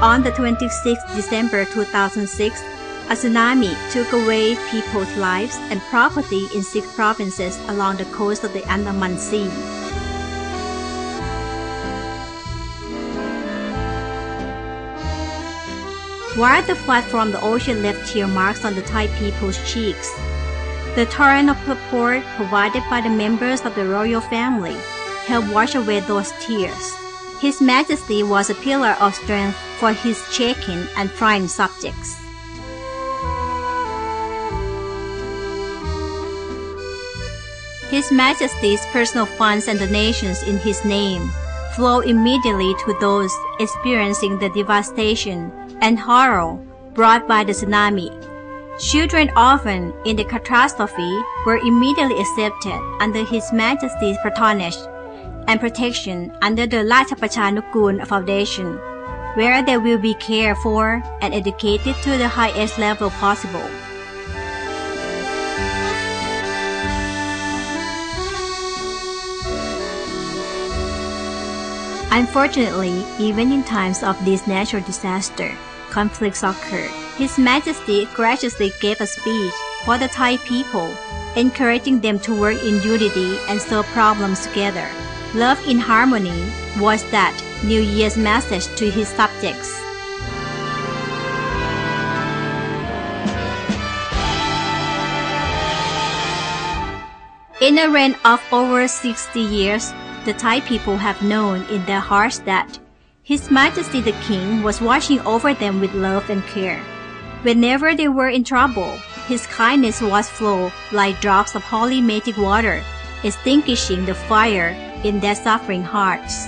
On the 26th December 2006, a tsunami took away people's lives and property in six provinces along the coast of the Andaman Sea. While the flood from the ocean left tear marks on the Thai people's cheeks, the torrent of support provided by the members of the royal family helped wash away those tears. His Majesty was a pillar of strength for his checking and frightened subjects. His Majesty's personal funds and donations in his name flow immediately to those experiencing the devastation and horror brought by the tsunami. Children orphaned in the catastrophe were immediately accepted under His Majesty's patronage and protection under the Raj Pracha Nukul Foundation, where they will be cared for and educated to the highest level possible. Unfortunately, even in times of this natural disaster, conflicts occurred. His Majesty graciously gave a speech for the Thai people, encouraging them to work in unity and solve problems together. Love in harmony was that New Year's message to his subjects. In a reign of over 60 years, the Thai people have known in their hearts that His Majesty the King was watching over them with love and care. Whenever they were in trouble, his kindness was flow like drops of holy magic water, extinguishing the fire in their suffering hearts.